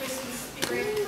Christmas spirit.